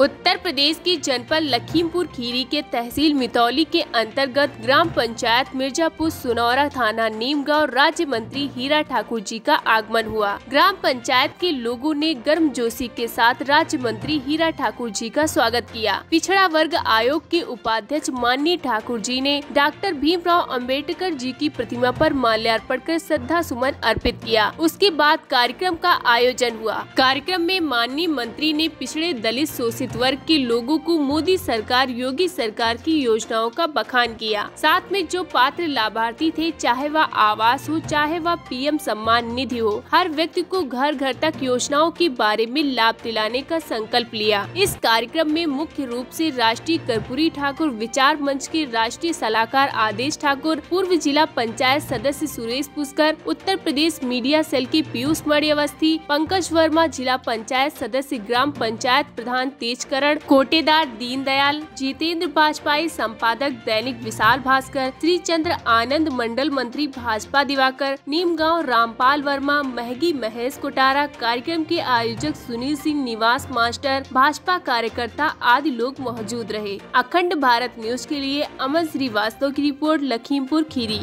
उत्तर प्रदेश की जनपद लखीमपुर खीरी के तहसील मितौली के अंतर्गत ग्राम पंचायत मिर्जापुर सुनौरा थाना नीम गाँव राज्य मंत्री हीरा ठाकुर जी का आगमन हुआ। ग्राम पंचायत के लोगों ने गर्म जोशी के साथ राज्य मंत्री हीरा ठाकुर जी का स्वागत किया। पिछड़ा वर्ग आयोग के उपाध्यक्ष माननीय ठाकुर जी ने डॉक्टर भीमराव अंबेडकर जी की प्रतिमा आरोप माल्यार्पण कर श्रद्धा सुमन अर्पित किया। उसके बाद कार्यक्रम का आयोजन हुआ। कार्यक्रम में माननीय मंत्री ने पिछड़े दलित शोषित वंचित वर्ग के लोगों को मोदी सरकार, योगी सरकार की योजनाओं का बखान किया। साथ में जो पात्र लाभार्थी थे, चाहे वह आवास हो, चाहे वह पीएम सम्मान निधि हो, हर व्यक्ति को घर घर तक योजनाओं के बारे में लाभ दिलाने का संकल्प लिया। इस कार्यक्रम में मुख्य रूप से राष्ट्रीय कर्पूरी ठाकुर, विचार मंच के राष्ट्रीय सलाहकार आदेश ठाकुर, पूर्व जिला पंचायत सदस्य सुरेश पुष्कर, उत्तर प्रदेश मीडिया सेल के पीयूष मणि अवस्थी पंकज वर्मा जिला पंचायत सदस्य, ग्राम पंचायत प्रधान तेज करण कोटेदार दीनदयाल, जितेंद्र बाजपाई, संपादक दैनिक विशाल भास्कर श्री चंद्र आनंद मंडल मंत्री भाजपा दिवाकर नीम गाँव रामपाल वर्मा, महगी महेश कोटारा, कार्यक्रम के आयोजक सुनील सिंह निवास मास्टर, भाजपा कार्यकर्ता आदि लोग मौजूद रहे। अखंड भारत न्यूज़ के लिए अमन श्रीवास्तव की रिपोर्ट, लखीमपुर खीरी।